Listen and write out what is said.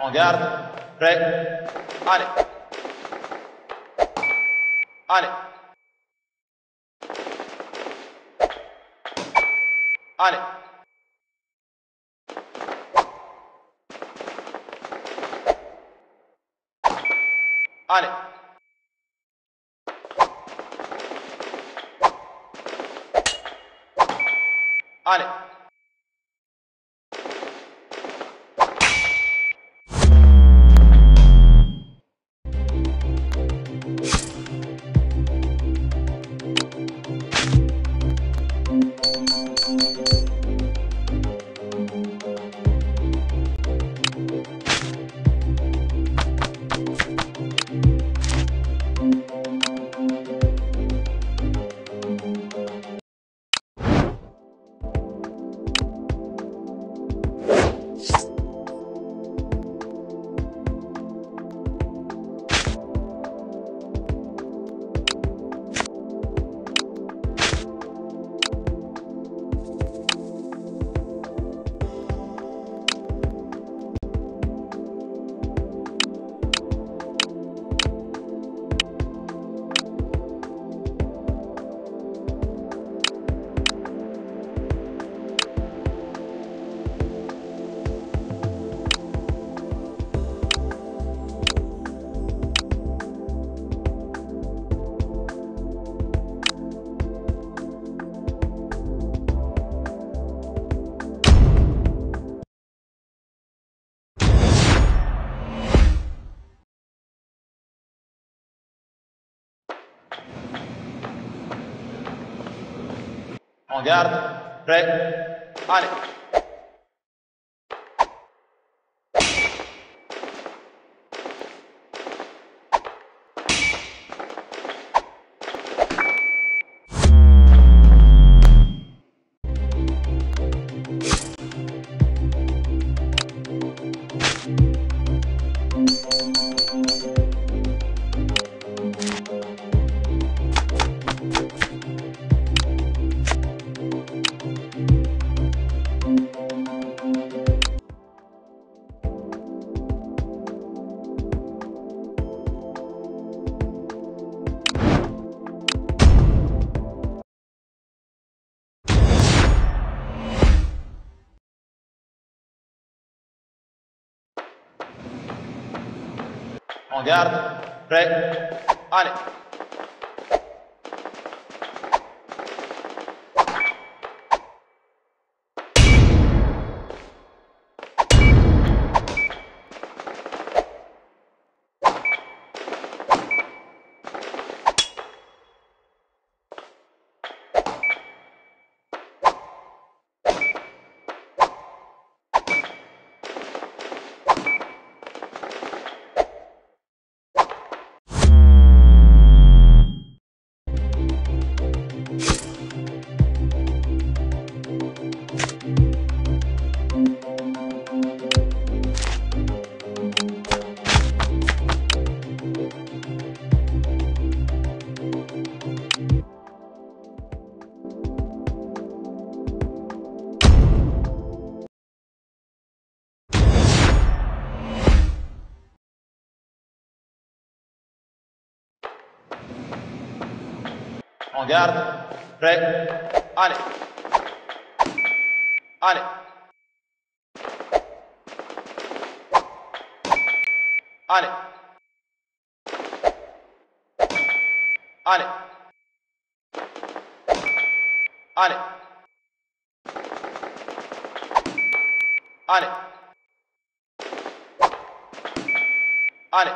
En garde. Prêt. Allez. Allez. Allez. Allez. Allez. En garde. Prêt. Allez. En garde. Prêt. Allez. En garde. Prêt. Allez. Allez. Allez. Allez. Allez. Allez. Allez.